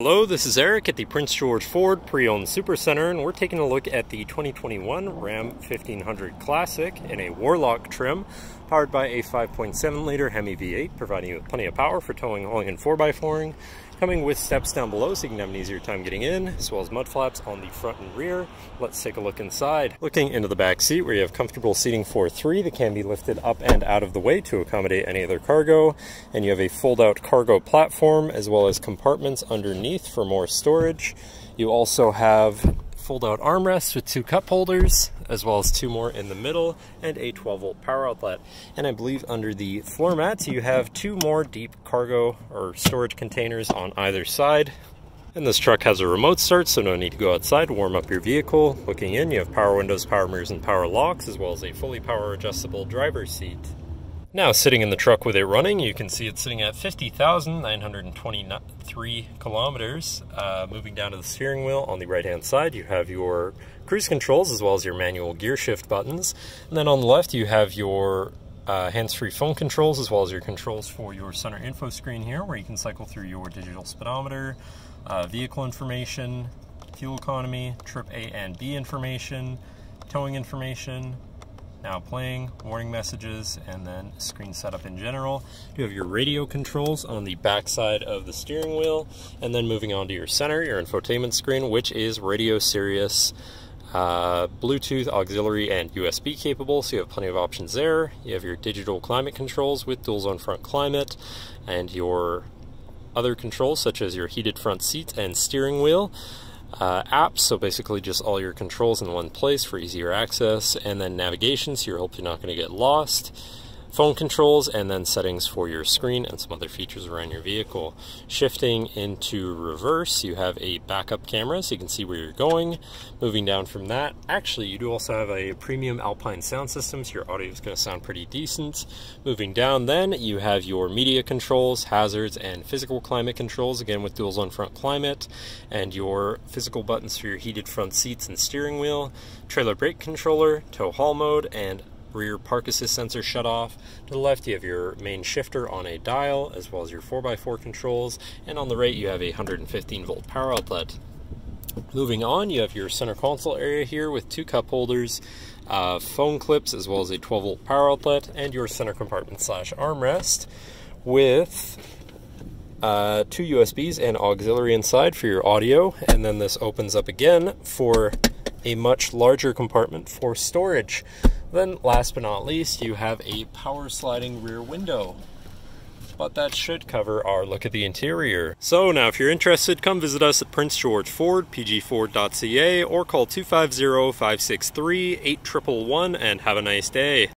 Hello, this is Eric at the Prince George Ford Pre-Owned Super Center, and we're taking a look at the 2021 Ram 1500 Classic in a Warlock trim, powered by a 5.7 liter Hemi V8, providing you with plenty of power for towing, hauling, and 4x4ing. Coming with steps down below so you can have an easier time getting in, as well as mud flaps on the front and rear. Let's take a look inside. Looking into the back seat where you have comfortable seating for three that can be lifted up and out of the way to accommodate any other cargo. And you have a fold-out cargo platform as well as compartments underneath for more storage. You also have fold-out armrests with two cup holders, as well as two more in the middle, and a 12-volt power outlet. And I believe under the floor mats, you have two more deep cargo or storage containers on either side. And this truck has a remote start, so no need to go outside to warm up your vehicle. Looking in, you have power windows, power mirrors, and power locks, as well as a fully power adjustable driver's seat. Now, sitting in the truck with it running, you can see it's sitting at 50,923 kilometers. Uh, moving down to the steering wheel on the right hand side, you have your cruise controls as well as your manual gear shift buttons. And then on the left, you have your uh, hands-free phone controls as well as your controls for your center info screen here where you can cycle through your digital speedometer, uh, vehicle information, fuel economy, trip A and B information, towing information, now playing, warning messages, and then screen setup in general. You have your radio controls on the back side of the steering wheel, and then moving on to your center, your infotainment screen, which is Radio Sirius. Uh, Bluetooth, auxiliary, and USB capable, so you have plenty of options there. You have your digital climate controls with dual zone front climate, and your other controls such as your heated front seats and steering wheel uh, apps, so basically just all your controls in one place for easier access, and then navigation, so you're hopefully not going to get lost phone controls, and then settings for your screen and some other features around your vehicle. Shifting into reverse, you have a backup camera so you can see where you're going. Moving down from that, actually, you do also have a premium Alpine sound system, so your audio is going to sound pretty decent. Moving down, then, you have your media controls, hazards, and physical climate controls, again with dual zone front climate, and your physical buttons for your heated front seats and steering wheel, trailer brake controller, tow haul mode, and rear park assist sensor shut off. To the left, you have your main shifter on a dial, as well as your 4x4 controls, and on the right, you have a 115 volt power outlet. Moving on, you have your center console area here with two cup holders, uh, phone clips, as well as a 12 volt power outlet, and your center compartment slash armrest with uh, two USBs and auxiliary inside for your audio. And then this opens up again for a much larger compartment for storage. Then last but not least, you have a power sliding rear window. But that should cover our look at the interior. So now if you're interested, come visit us at Prince George Ford, pgford.ca, or call 250-563-8111 and have a nice day.